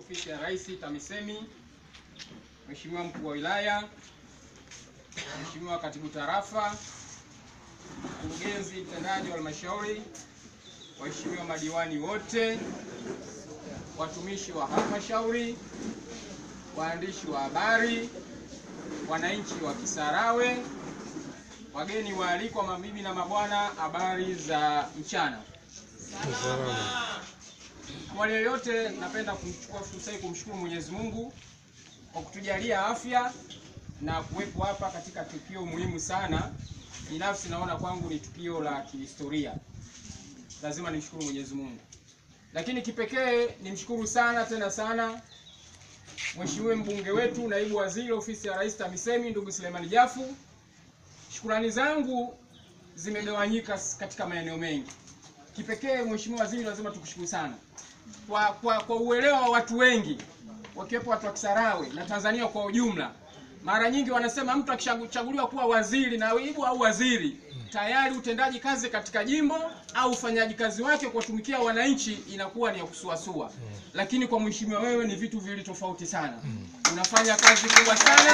Ofisi ya Rais TAMISEMI, Mheshimiwa mkuu wa wilaya, Mheshimiwa katibu tarafa, mkurugenzi mtendaji wa halmashauri, waheshimiwa madiwani wote, watumishi wa halmashauri, waandishi wa habari, wananchi wa Kisarawe, wageni waalikwa, mabibi na mabwana, habari za mchana. Awali ya yote napenda kumchukua fursa hii kumshukuru Mwenyezi Mungu kwa kutujalia afya na kuwepo hapa katika tukio muhimu sana. Binafsi naona kwangu ni tukio la kihistoria, lazima nimshukuru Mwenyezi Mungu. Lakini kipekee nimshukuru sana tena sana Mheshimiwa mbunge wetu, naibu waziri ofisi ya Rais TAMISEMI, ndugu Selemani Jafu. Shukrani zangu zimegawanyika katika maeneo mengi. Kipekee Mheshimiwa waziri, lazima tukushukuru sana kwa, kwa, kwa uelewa wa watu wengi wakiwepo watu wa Kisarawe na Tanzania kwa ujumla. Mara nyingi wanasema mtu akishachaguliwa kuwa waziri na naibu au waziri, tayari utendaji kazi katika jimbo au ufanyaji kazi wake kuwatumikia wananchi inakuwa ni ya kusuasua, lakini kwa mheshimiwa wewe ni vitu viwili tofauti sana. Unafanya kazi kubwa sana,